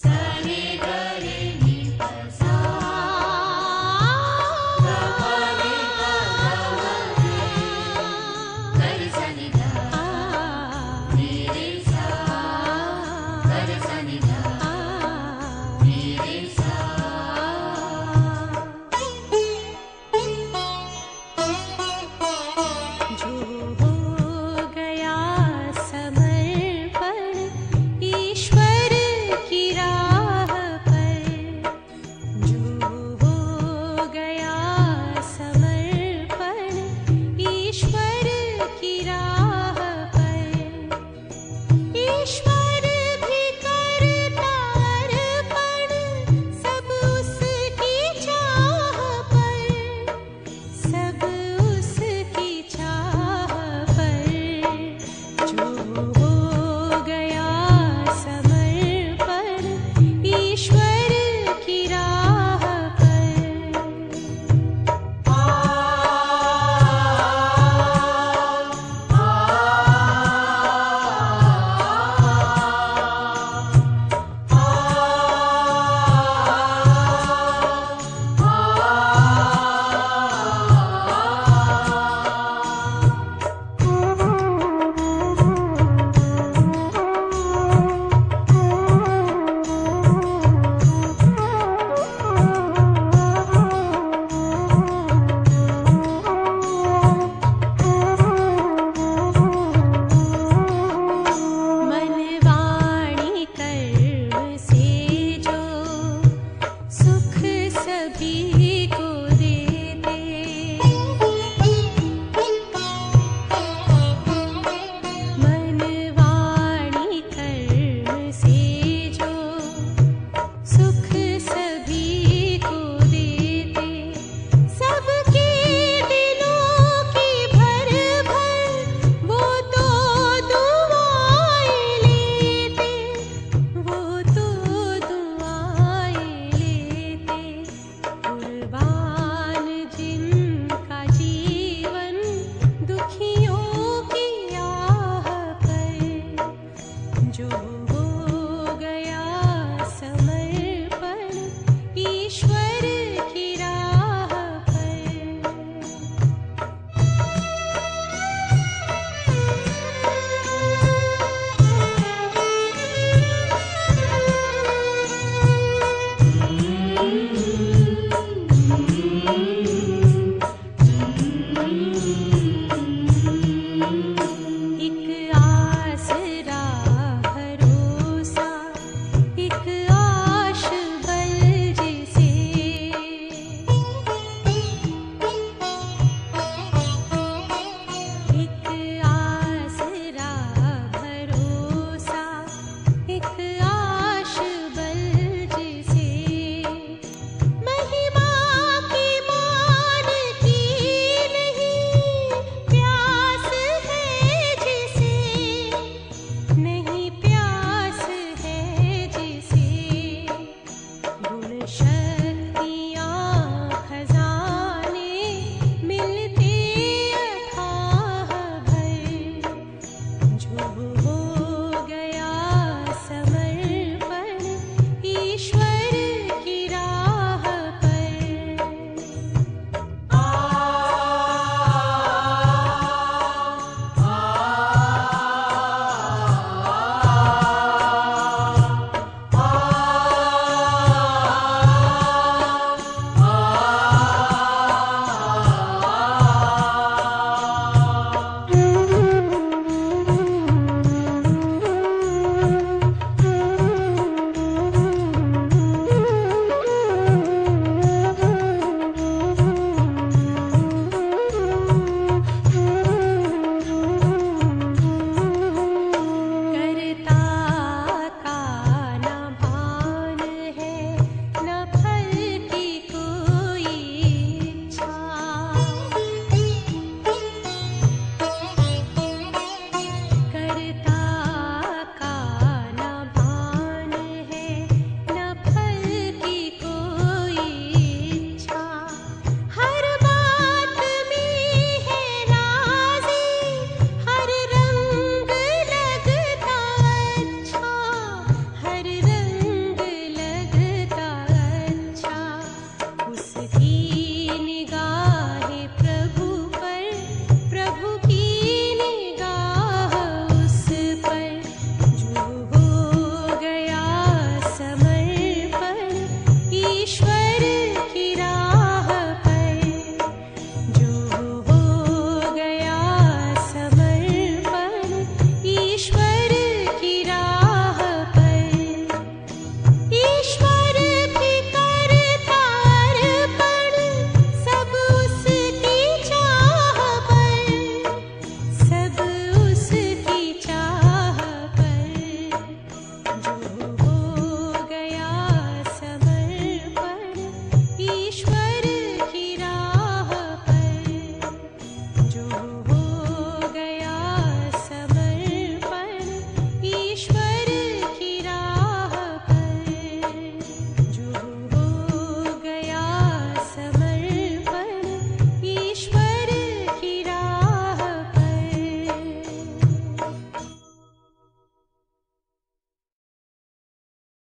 Sunny.